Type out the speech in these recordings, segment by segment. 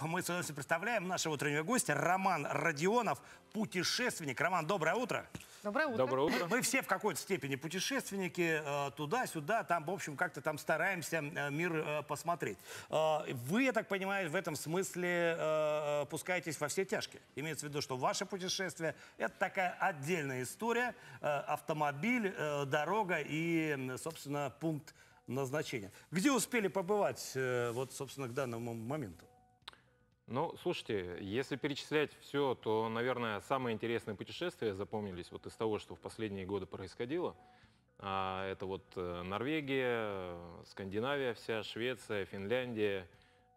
Мы с удовольствием представляем нашего утреннего гостя Роман Родионов, путешественник. Роман, доброе утро. Доброе утро. Доброе утро. Мы все в какой-то степени путешественники, э, туда-сюда, там, в общем, как-то там стараемся э, мир э, посмотреть. Вы, я так понимаю, в этом смысле пускаетесь во все тяжкие. Имеется в виду, что ваше путешествие – это такая отдельная история, автомобиль, дорога и, собственно, пункт назначения. Где успели побывать, вот, собственно, к данному моменту? Ну, слушайте, если перечислять все, то, наверное, самые интересные путешествия запомнились вот из того, что в последние годы происходило. А, это вот э, Норвегия, Скандинавия вся, Швеция, Финляндия,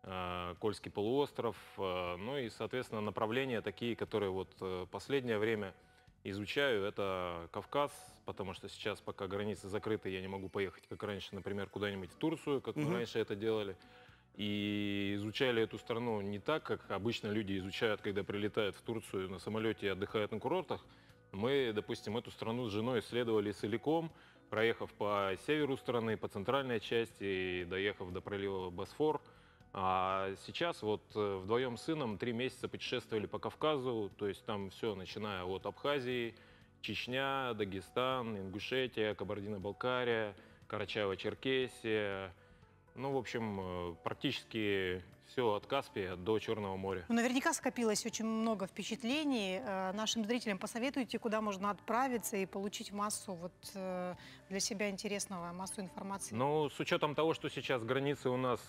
э, Кольский полуостров, э, ну и, соответственно, направления такие, которые вот э, последнее время изучаю, это Кавказ, потому что сейчас, пока границы закрыты, я не могу поехать, как раньше, например, куда-нибудь в Турцию, как мы Мгм. раньше это делали. И изучали эту страну не так, как обычно люди изучают, когда прилетают в Турцию на самолете и отдыхают на курортах. Мы, допустим, эту страну с женой исследовали целиком, проехав по северу страны, по центральной части, доехав до пролива Босфор. А сейчас вот э, вдвоем с сыном три месяца путешествовали по Кавказу, то есть там все, начиная от Абхазии, Чечня, Дагестан, Ингушетия, Кабардино-Балкария, Карачаево-Черкесия. Ну, в общем, э, практически все от Каспия до Черного моря. Ну, наверняка скопилось очень много впечатлений. Э, Нашим зрителям посоветуйте, куда можно отправиться и получить массу вот э, для себя интересного, массу информации. Ну, с учетом того, что сейчас границы у нас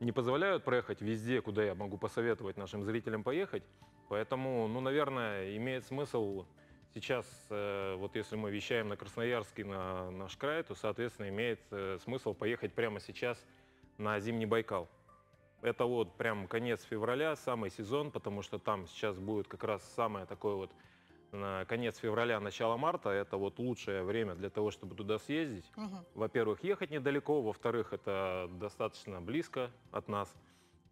не позволяют проехать везде, куда я могу посоветовать нашим зрителям поехать, поэтому, ну, наверное, имеет смысл сейчас, э, вот если мы вещаем на Красноярский, на наш край, то, соответственно, имеет э, смысл поехать прямо сейчас на Зимний Байкал. Это вот прям конец февраля, самый сезон, потому что там сейчас будет как раз самое такое вот на конец февраля, начало марта. Это вот лучшее время для того, чтобы туда съездить. Мгм. Во-первых, ехать недалеко, во-вторых, это достаточно близко от нас.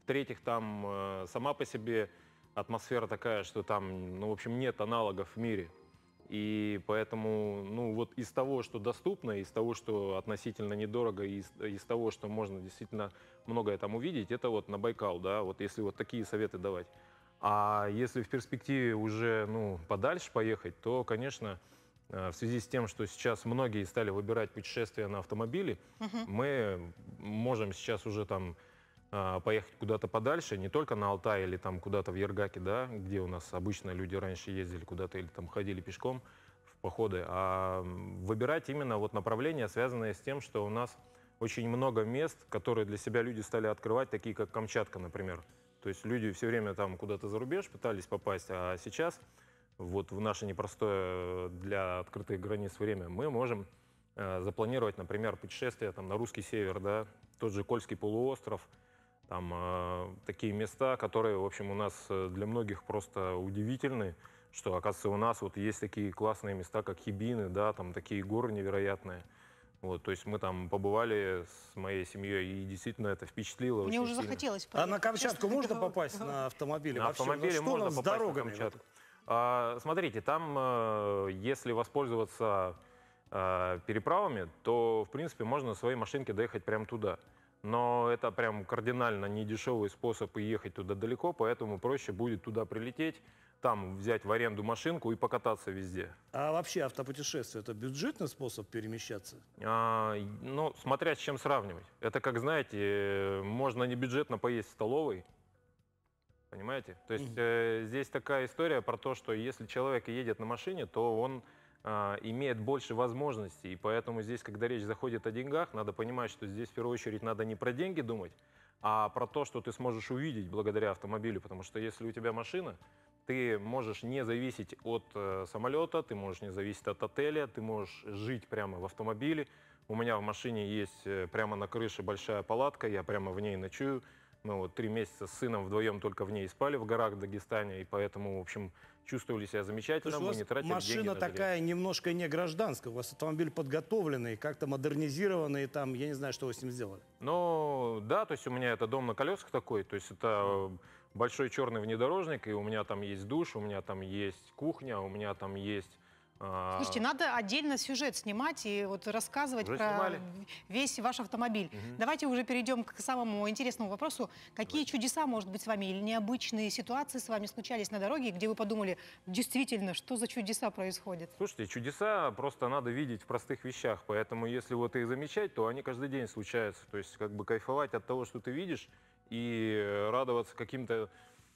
В-третьих, там э, сама по себе атмосфера такая, что там, ну, в общем, нет аналогов в мире. И поэтому, ну, вот из того, что доступно, из того, что относительно недорого, из, из того, что можно действительно многое там увидеть, это вот на Байкал, да, вот если вот такие советы давать. А если в перспективе уже, ну, подальше поехать, то, конечно, э, в связи с тем, что сейчас многие стали выбирать путешествия на автомобиле, Мгм. мы можем сейчас уже там поехать куда-то подальше, не только на Алтай или там куда-то в Ергаке, да, где у нас обычно люди раньше ездили куда-то или там ходили пешком в походы, а выбирать именно вот направления, связанные с тем, что у нас очень много мест, которые для себя люди стали открывать, такие как Камчатка, например. То есть люди все время там куда-то за рубеж пытались попасть, а сейчас вот в наше непростое для открытых границ время мы можем э, запланировать, например, путешествие там, на русский север, да, тот же Кольский полуостров, там э, такие места, которые, в общем, у нас э, для многих просто удивительны, что, оказывается, у нас вот есть такие классные места, как Хибины, да, там такие горы невероятные. Вот, то есть мы там побывали с моей семьей, и действительно это впечатлило Мне очень уже сильно. захотелось. А на поехать, Камчатку честно можно говоря. попасть на автомобиле? На Вообще, автомобиле ну, можно нас с попасть на дорогами? Камчатку. А, смотрите, там, э, если воспользоваться э, переправами, то, в принципе, можно на своей машинке доехать прямо туда. Но это прям кардинально недешевый способ и ехать туда далеко, поэтому проще будет туда прилететь, там взять в аренду машинку и покататься везде. А вообще автопутешествие – это бюджетный способ перемещаться? А, ну, смотря с чем сравнивать. Это, как знаете, можно не бюджетно поесть в столовой, понимаете? То есть Мгм. э, здесь такая история про то, что если человек едет на машине, то он имеет больше возможностей, и поэтому здесь, когда речь заходит о деньгах, надо понимать, что здесь в первую очередь надо не про деньги думать, а про то, что ты сможешь увидеть благодаря автомобилю, потому что если у тебя машина, ты можешь не зависеть от э, самолета, ты можешь не зависеть от отеля, ты можешь жить прямо в автомобиле. У меня в машине есть э, прямо на крыше большая палатка, я прямо в ней ночую. Мы вот три месяца с сыном вдвоем только в ней спали в горах в Дагестане, и поэтому, в общем, чувствовали себя замечательно, Слушай, мы не тратили деньги машина на зря. такая немножко не гражданская, у вас автомобиль подготовленный, как-то модернизированный, там, я не знаю, что вы с ним сделали. Ну, да, то есть у меня это дом на колесах такой, то есть это э, большой черный внедорожник, и у меня там есть душ, у меня там есть кухня, у меня там есть Слушайте, надо отдельно сюжет снимать и вот рассказывать Уже про снимали. весь ваш автомобиль. Давайте уже перейдем к самому интересному вопросу. Какие чудеса, может быть, с вами или необычные ситуации с вами случались на дороге, где вы подумали, действительно, что за чудеса происходят? Слушайте, чудеса просто надо видеть в простых вещах, поэтому если вот их замечать, то они каждый день случаются. То есть как бы кайфовать от того, что ты видишь, и э, радоваться каким-то,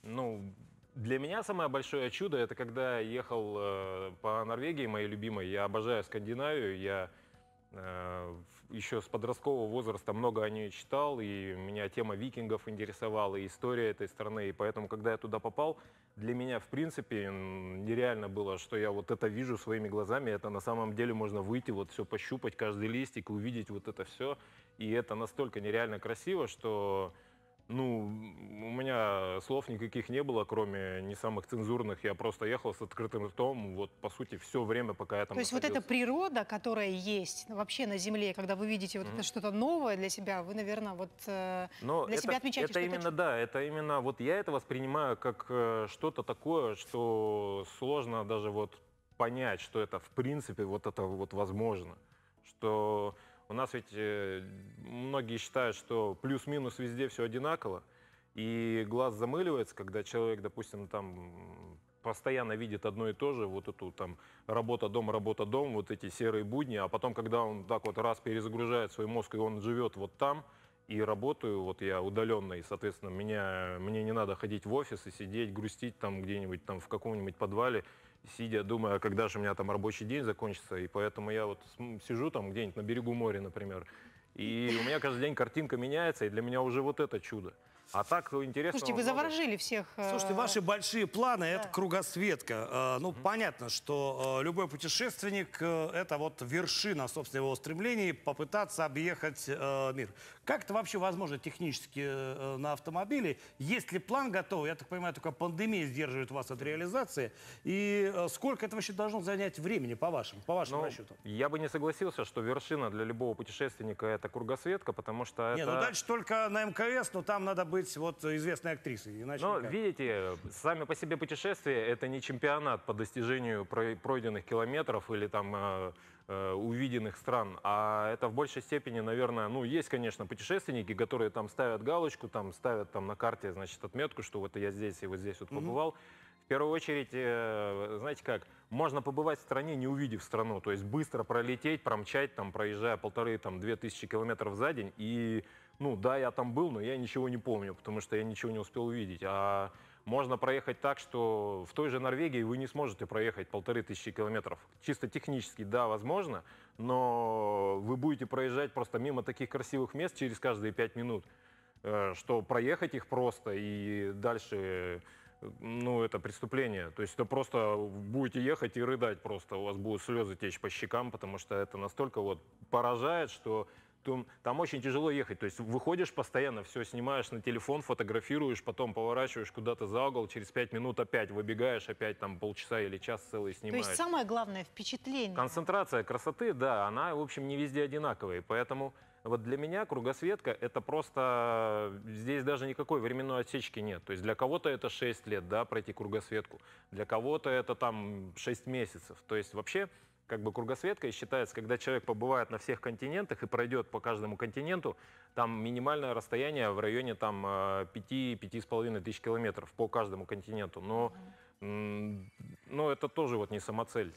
ну, для меня самое большое чудо это когда ехал э, по Норвегии, моей любимой. Я обожаю Скандинавию, я э, еще с подросткового возраста много о ней читал, и меня тема викингов интересовала, и история этой страны. И поэтому, когда я туда попал, для меня, в принципе, нереально было, что я вот это вижу своими глазами. Это на самом деле можно выйти, вот все пощупать, каждый листик, увидеть вот это все. И это настолько нереально красиво, что ну, у меня слов никаких не было, кроме не самых цензурных. Я просто ехал с открытым ртом, вот, по сути, все время, пока я там То есть вот эта природа, которая есть вообще на Земле, когда вы видите вот это что-то новое для себя, вы, наверное, вот э, Но для это, себя отмечаете, это что это именно, чудо. да, это именно, вот я это воспринимаю как э, что-то такое, что сложно даже вот понять, что это в принципе вот это вот возможно. Что у нас ведь э, многие считают, что плюс-минус везде все одинаково, и глаз замыливается, когда человек, допустим, там постоянно видит одно и то же, вот эту там работа-дом, работа-дом, вот эти серые будни, а потом, когда он так вот раз перезагружает свой мозг, и он живет вот там, и работаю, вот я удаленно, и, соответственно, меня, мне не надо ходить в офис и сидеть, грустить там где-нибудь там в каком-нибудь подвале, сидя, думая, когда же у меня там рабочий день закончится, и поэтому я вот сижу там где-нибудь на берегу моря, например, и у меня каждый день картинка меняется, и для меня уже вот это чудо. А так интересно. Слушайте, вы заворожили всех. э, Слушайте, ваши большие планы это да. кругосветка. Э, Ну, понятно, что э, любой путешественник это вот вершина, собственно, его стремлений попытаться объехать мир. Как это вообще возможно технически э, на автомобиле? Есть ли план готов? Я так понимаю, только пандемия сдерживает вас от реализации. И э, сколько это вообще должно занять времени, по вашим, по вашим Ну, расчетам? я бы не согласился, что вершина для любого путешественника это кругосветка, потому что Не, это... ну дальше только на МКС, но там надо быть вот известной актрисой. Иначе Но никак. видите, сами по себе путешествия это не чемпионат по достижению про- пройденных километров или там э, э, увиденных стран, а это в большей степени, наверное, ну есть, конечно, путешественники, которые там ставят галочку, там ставят там на карте, значит, отметку, что вот я здесь и вот здесь вот побывал. В первую очередь, э, знаете как, можно побывать в стране, не увидев страну, то есть быстро пролететь, промчать, там, проезжая полторы, там, две тысячи километров за день, и, ну, да, я там был, но я ничего не помню, потому что я ничего не успел увидеть, а можно проехать так, что в той же Норвегии вы не сможете проехать полторы тысячи километров. Чисто технически, да, возможно, но вы будете проезжать просто мимо таких красивых мест через каждые пять минут, э, что проехать их просто и дальше, ну, это преступление. То есть это просто будете ехать и рыдать просто, у вас будут слезы течь по щекам, потому что это настолько вот поражает, что там, там очень тяжело ехать. То есть выходишь постоянно, все снимаешь на телефон, фотографируешь, потом поворачиваешь куда-то за угол, через пять минут опять выбегаешь, опять там полчаса или час целый То снимаешь. есть самое главное впечатление. Концентрация красоты, да, она, в общем, не везде одинаковая. и Поэтому вот для меня кругосветка — это просто... Здесь даже никакой временной отсечки нет. То есть для кого-то это 6 лет, да, пройти кругосветку. Для кого-то это там 6 месяцев. То есть вообще как бы кругосветкой считается, когда человек побывает на всех континентах и пройдет по каждому континенту, там минимальное расстояние в районе там 5-5,5 тысяч километров по каждому континенту. Но, но это тоже вот не самоцель.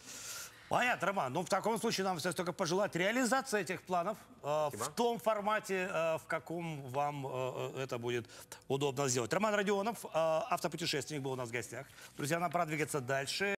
Понятно, Роман. Ну, в таком случае нам остается только пожелать реализации этих планов э, в том формате, э, в каком вам э, э, это будет удобно сделать. Роман Родионов, э, автопутешественник, был у нас в гостях. Друзья, нам пора двигаться дальше.